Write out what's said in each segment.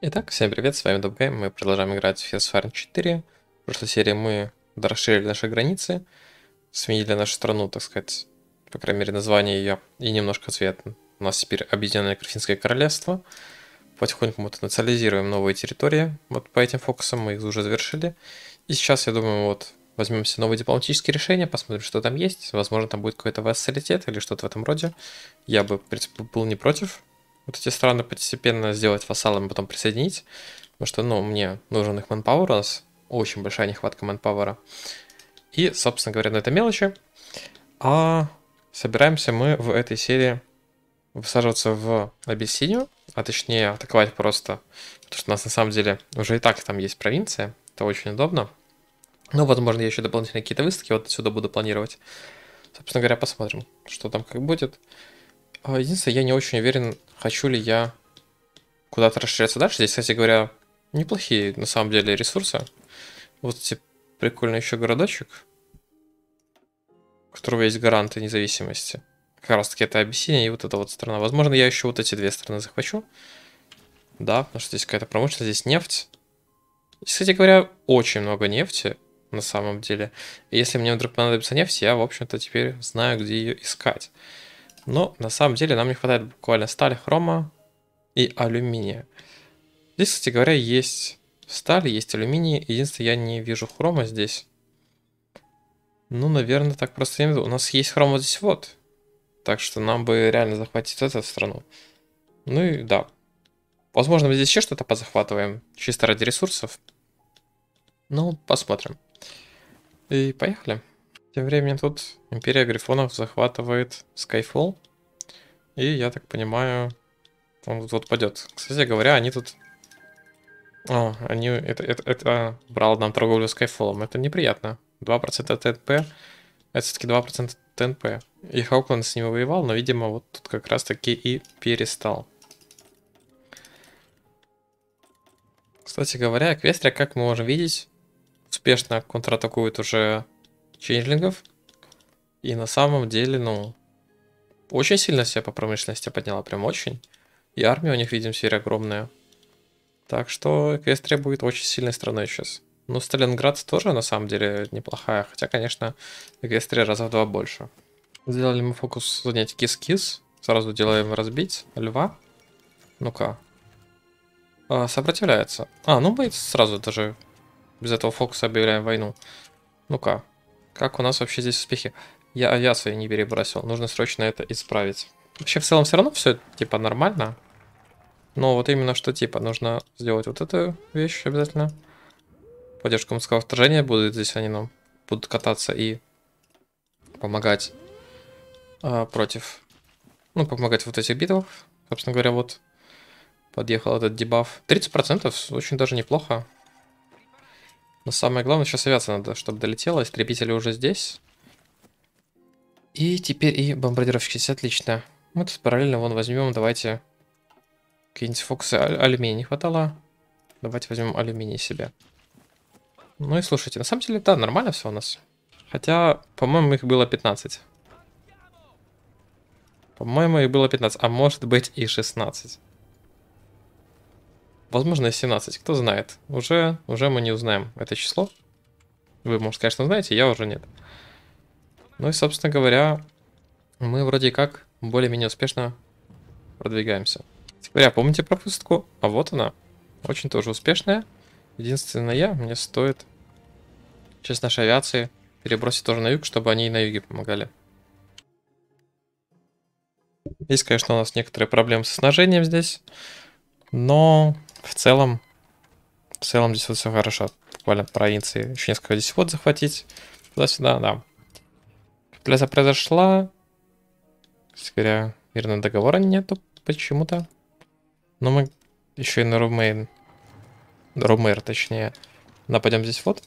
Итак, всем привет, с вами Добгейм, мы продолжаем играть в Fire 4. В прошлой серии мы расширили наши границы, сменили нашу страну, так сказать, по крайней мере, название ее и немножко цвет. У нас теперь Объединенное Графинское Королевство. Потихоньку мы национализируем новые территории, вот по этим фокусам мы их уже завершили. И сейчас, я думаю, вот возьмемся новые дипломатические решения, посмотрим, что там есть. Возможно, там будет какой-то вассалитет или что-то в этом роде. Я бы, в принципе, был не против вот эти страны постепенно сделать вассалами, потом присоединить. Потому что, ну, мне нужен их манпауэр, у нас очень большая нехватка манпауэра. И, собственно говоря, на это мелочи. А собираемся мы в этой серии высаживаться в Абиссинию, а точнее атаковать просто, потому что у нас на самом деле уже и так там есть провинция, это очень удобно. Ну, возможно, я еще дополнительные какие-то выставки вот отсюда буду планировать. Собственно говоря, посмотрим, что там как будет. А, единственное, я не очень уверен, хочу ли я куда-то расширяться дальше. Здесь, кстати говоря, неплохие на самом деле ресурсы. Вот эти прикольный еще городочек, у которого есть гаранты независимости. Как раз таки это Абиссиния и вот эта вот страна. Возможно, я еще вот эти две страны захвачу. Да, потому что здесь какая-то промышленность, здесь нефть. Здесь, кстати говоря, очень много нефти на самом деле. И если мне вдруг понадобится нефть, я, в общем-то, теперь знаю, где ее искать. Но на самом деле нам не хватает буквально стали, хрома и алюминия. Здесь, кстати говоря, есть сталь, есть алюминий. Единственное, я не вижу хрома здесь. Ну, наверное, так просто не У нас есть хром вот здесь вот. Так что нам бы реально захватить эту страну. Ну и да. Возможно, мы здесь еще что-то позахватываем. Чисто ради ресурсов. Ну, посмотрим. И поехали. Тем временем тут Империя Грифонов захватывает Skyfall. И, я так понимаю, он тут вот пойдет. Кстати говоря, они тут... О, они... Это, это, это брал нам торговлю Skyfall. Это неприятно. 2% ТНП. Это все-таки 2% ТНП. И Хаукленд с ними воевал, но, видимо, вот тут как раз-таки и перестал. Кстати говоря, Эквестрия, как мы можем видеть, успешно контратакует уже чейнджлингов. И на самом деле, ну, очень сильно себя по промышленности подняла, прям очень. И армия у них, видим, теперь огромная. Так что Эквестрия будет очень сильной страной сейчас. Ну, Сталинград тоже, на самом деле, неплохая. Хотя, конечно, Эквестрия раза в два больше. Сделали мы фокус занять кис-кис. Сразу делаем разбить льва. Ну-ка. А, сопротивляется. А, ну мы сразу даже без этого фокуса объявляем войну. Ну-ка. Как у нас вообще здесь успехи? Я авиацию не перебросил. Нужно срочно это исправить. Вообще, в целом, все равно все, типа, нормально. Но вот именно что, типа, нужно сделать вот эту вещь обязательно. Поддержка морского вторжения будет здесь, они нам будут кататься и помогать а, против... Ну, помогать вот этих битвах. Собственно говоря, вот подъехал этот дебаф. 30% очень даже неплохо. Но самое главное, сейчас авиация надо, чтобы долетела. Истребители уже здесь. И теперь и бомбардировщики. Все отлично. Мы тут параллельно вон возьмем, давайте какие-нибудь фокусы. А алюминия не хватало. Давайте возьмем алюминий себе. Ну и слушайте, на самом деле, да, нормально все у нас. Хотя, по-моему, их было 15. По-моему, их было 15, а может быть и 16. Возможно, и 17, кто знает. Уже, уже мы не узнаем это число. Вы, может, конечно, знаете, я уже нет. Ну и, собственно говоря, мы вроде как более-менее успешно продвигаемся. Теперь, помните пропустку? А вот она. Очень тоже успешная. Единственное, мне стоит часть нашей авиации перебросить тоже на юг, чтобы они и на юге помогали. Есть, конечно, у нас некоторые проблемы с снажением здесь, но в целом, в целом здесь вот все хорошо. Буквально провинции еще несколько здесь вот захватить. Туда-сюда, да. Капитуляция произошла. Кстати говоря, мирного договора нету почему-то. Но мы еще и на Румейн. Румейр, точнее. Нападем здесь вот.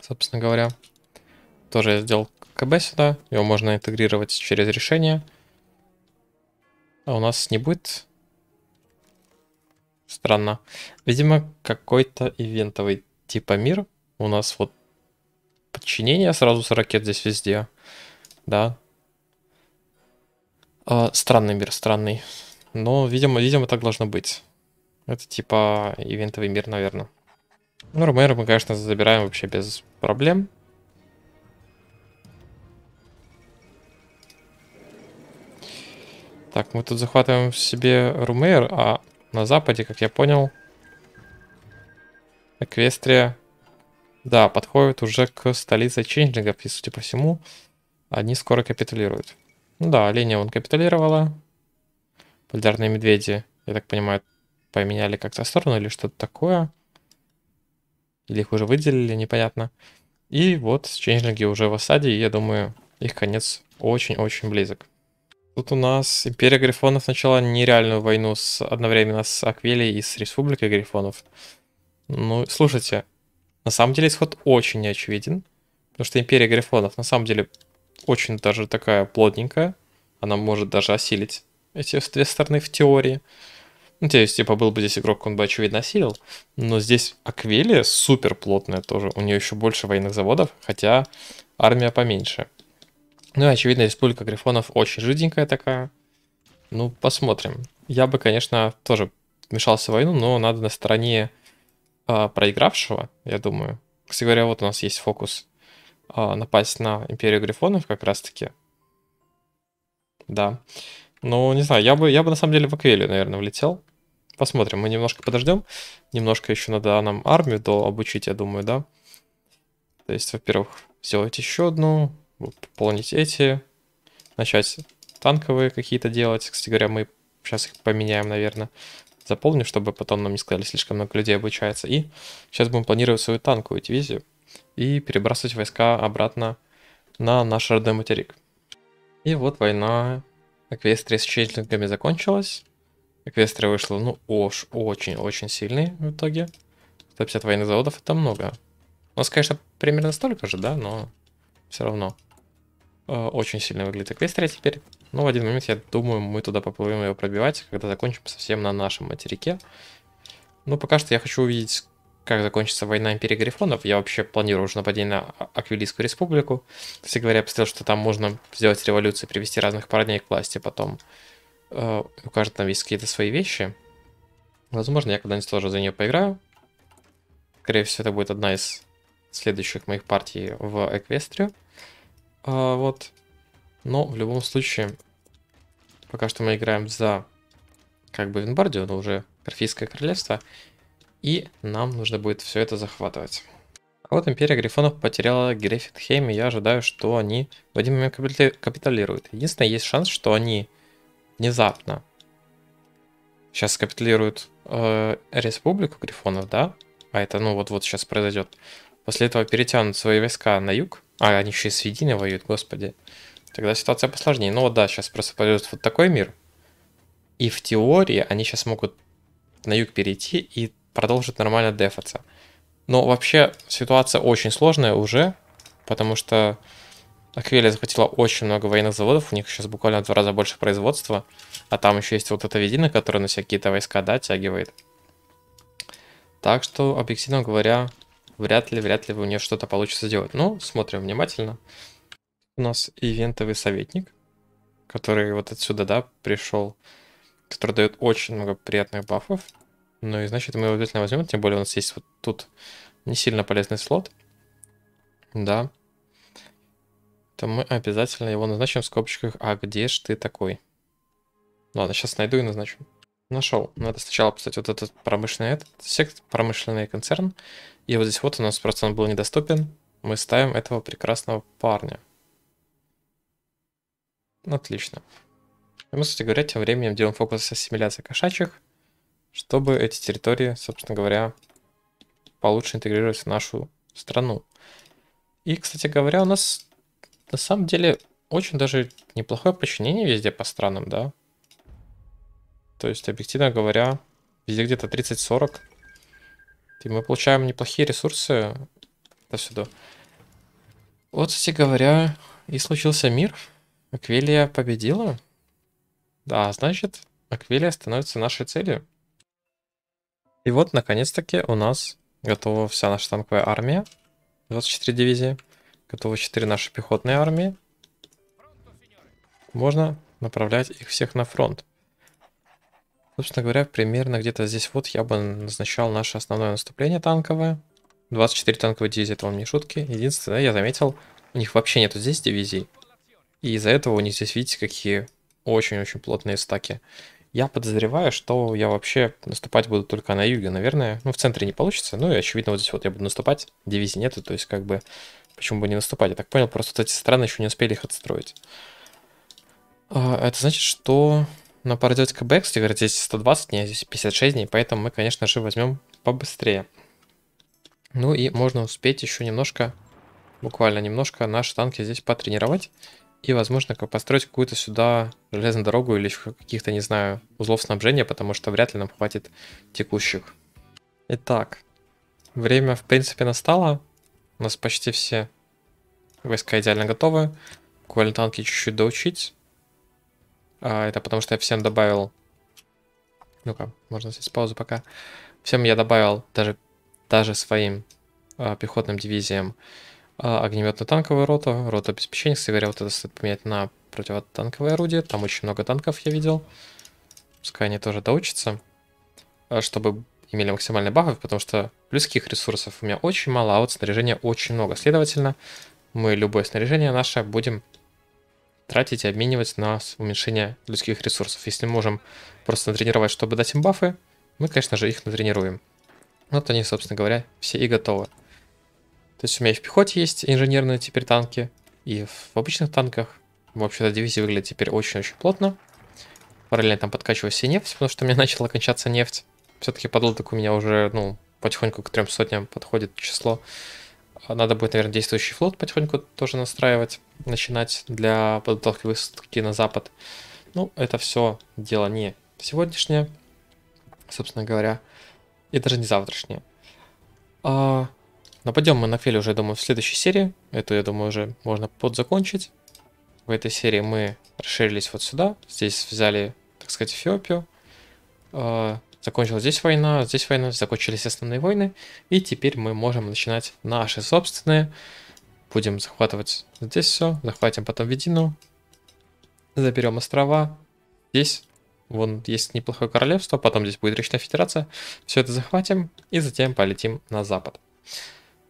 Собственно говоря. Тоже я сделал КБ сюда. Его можно интегрировать через решение. А у нас не будет Странно. Видимо, какой-то ивентовый типа мир. У нас вот подчинение сразу с ракет здесь везде. Да. А, странный мир, странный. Но, видимо, видимо, так должно быть. Это типа ивентовый мир, наверное. Ну, Ромеро мы, конечно, забираем вообще без проблем. Так, мы тут захватываем себе Румейр, а на западе, как я понял, Эквестрия, да, подходит уже к столице ченджингов, и, судя по всему, они скоро капитулируют. Ну да, оленя он капитулировала. Полярные медведи, я так понимаю, поменяли как-то сторону или что-то такое. Или их уже выделили, непонятно. И вот ченджинги уже в осаде, и я думаю, их конец очень-очень близок. Тут у нас Империя Грифонов начала нереальную войну с, одновременно с Аквелией и с Республикой Грифонов. Ну, слушайте, на самом деле исход очень неочевиден, потому что Империя Грифонов на самом деле очень даже такая плотненькая, она может даже осилить эти две стороны в теории. Ну, то есть, типа, был бы здесь игрок, он бы, очевидно, осилил. Но здесь Аквелия супер плотная тоже. У нее еще больше военных заводов, хотя армия поменьше. Ну и, очевидно, Республика Грифонов очень жиденькая такая. Ну, посмотрим. Я бы, конечно, тоже вмешался в войну, но надо на стороне э, проигравшего, я думаю. Кстати говоря, вот у нас есть фокус э, напасть на Империю Грифонов как раз-таки. Да. Ну, не знаю, я бы, я бы на самом деле в Аквелию, наверное, влетел. Посмотрим, мы немножко подождем. Немножко еще надо нам армию до обучить, я думаю, да. То есть, во-первых, сделать еще одну, пополнить эти, начать танковые какие-то делать. Кстати говоря, мы сейчас их поменяем, наверное. Заполню, чтобы потом нам не сказали, слишком много людей обучается. И сейчас будем планировать свою танковую дивизию и перебрасывать войска обратно на наш родной материк. И вот война Эквестрия с чейтлингами закончилась. Эквестрия вышла, ну, уж очень-очень сильный в итоге. 150 военных заводов это много. У нас, конечно, примерно столько же, да, но все равно. Э, очень сильно выглядит Эквестрия теперь. Но в один момент, я думаю, мы туда поплывем его пробивать, когда закончим совсем на нашем материке. Ну, пока что я хочу увидеть, как закончится война Империи Грифонов. Я вообще планирую уже нападение на а-, Аквилийскую республику. Кстати говоря, я посмотрел, что там можно сделать революцию, привести разных парней к власти потом. Э, у каждого там есть какие-то свои вещи. Возможно, я когда-нибудь тоже за нее поиграю. Скорее всего, это будет одна из следующих моих партий в Эквестрию. А, вот. Но в любом случае, пока что мы играем за как бы Винбардию, но уже Корфийское королевство. И нам нужно будет все это захватывать. А вот Империя Грифонов потеряла Грефитхейм, и я ожидаю, что они в один момент капиталируют. Единственное, есть шанс, что они внезапно сейчас капитулируют э, Республику Грифонов, да? А это, ну, вот-вот сейчас произойдет. После этого перетянут свои войска на юг, а, они еще и с Вединой воюют, господи. Тогда ситуация посложнее. Ну вот да, сейчас просто пойдет вот такой мир. И в теории они сейчас могут на юг перейти и продолжить нормально дефаться. Но вообще ситуация очень сложная уже, потому что Аквилия захватила очень много военных заводов, у них сейчас буквально в два раза больше производства, а там еще есть вот эта Ведина, которая на все какие-то войска, да, тягивает. Так что, объективно говоря, вряд ли, вряд ли у нее что-то получится сделать. Ну, смотрим внимательно. У нас ивентовый советник, который вот отсюда, да, пришел, который дает очень много приятных бафов. Ну и значит мы его обязательно возьмем, тем более у нас есть вот тут не сильно полезный слот. Да. То мы обязательно его назначим в скобочках. А где ж ты такой? Ладно, сейчас найду и назначу. Нашел. Надо сначала поставить вот этот промышленный этот сект, промышленный концерн. И вот здесь вот у нас просто он был недоступен. Мы ставим этого прекрасного парня. Отлично. И мы, кстати говоря, тем временем делаем фокус ассимиляции кошачьих, чтобы эти территории, собственно говоря, получше интегрировать в нашу страну. И, кстати говоря, у нас на самом деле очень даже неплохое подчинение везде по странам, да? То есть, объективно говоря, везде где-то 30-40. И мы получаем неплохие ресурсы отсюда. Вот, кстати говоря, и случился мир. Аквилия победила. Да, значит, Аквилия становится нашей целью. И вот, наконец-таки, у нас готова вся наша танковая армия. 24 дивизии. Готовы 4 наши пехотные армии. Можно направлять их всех на фронт. Собственно говоря, примерно где-то здесь вот я бы назначал наше основное наступление танковое. 24 танковые дивизии, это вам не шутки. Единственное, я заметил, у них вообще нету здесь дивизий. И из-за этого у них здесь, видите, какие очень-очень плотные стаки. Я подозреваю, что я вообще наступать буду только на юге, наверное. Ну, в центре не получится. Ну, и очевидно, вот здесь вот я буду наступать. Дивизий нету, то есть, как бы, почему бы не наступать? Я так понял, просто вот эти страны еще не успели их отстроить. А, это значит, что на пройдет КБ, кстати говоря, здесь 120 дней, здесь 56 дней, поэтому мы, конечно же, возьмем побыстрее. Ну и можно успеть еще немножко, буквально немножко наши танки здесь потренировать. И, возможно, построить какую-то сюда железную дорогу или каких-то, не знаю, узлов снабжения, потому что вряд ли нам хватит текущих. Итак, время, в принципе, настало. У нас почти все войска идеально готовы. Буквально танки чуть-чуть доучить. А, это потому что я всем добавил... Ну-ка, можно здесь паузу пока. Всем я добавил даже, даже своим а, пехотным дивизиям а, огнеметно-танковую роту, роту обеспечения. Кстати говоря, вот это стоит поменять на противотанковое орудие. Там очень много танков я видел. Пускай они тоже доучатся, а, чтобы имели максимальный бафов, потому что людских ресурсов у меня очень мало, а вот снаряжения очень много. Следовательно, мы любое снаряжение наше будем тратить и обменивать на уменьшение людских ресурсов. Если мы можем просто натренировать, чтобы дать им бафы, мы, конечно же, их натренируем. Вот они, собственно говоря, все и готовы. То есть у меня и в пехоте есть инженерные теперь танки, и в обычных танках. В общем-то, дивизия выглядит теперь очень-очень плотно. Параллельно там подкачиваю все нефть, потому что у меня начала кончаться нефть. Все-таки подлодок у меня уже, ну, потихоньку к трем сотням подходит число. Надо будет, наверное, действующий флот потихоньку тоже настраивать, начинать для подготовки высадки на запад. Ну, это все дело не сегодняшнее, собственно говоря, и даже не завтрашнее. А, нападем мы на Фель уже, думаю, в следующей серии. Эту, я думаю, уже можно подзакончить. В этой серии мы расширились вот сюда. Здесь взяли, так сказать, Эфиопию. А, Закончилась здесь война, здесь война, закончились основные войны. И теперь мы можем начинать наши собственные. Будем захватывать здесь все, захватим потом Ведину. Заберем острова. Здесь вон есть неплохое королевство, потом здесь будет Речная Федерация. Все это захватим и затем полетим на запад.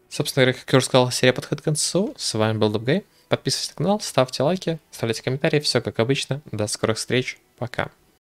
Собственно, как я уже сказал, серия подходит к концу. С вами был Дубгей. Подписывайтесь на канал, ставьте лайки, оставляйте комментарии. Все как обычно. До скорых встреч. Пока.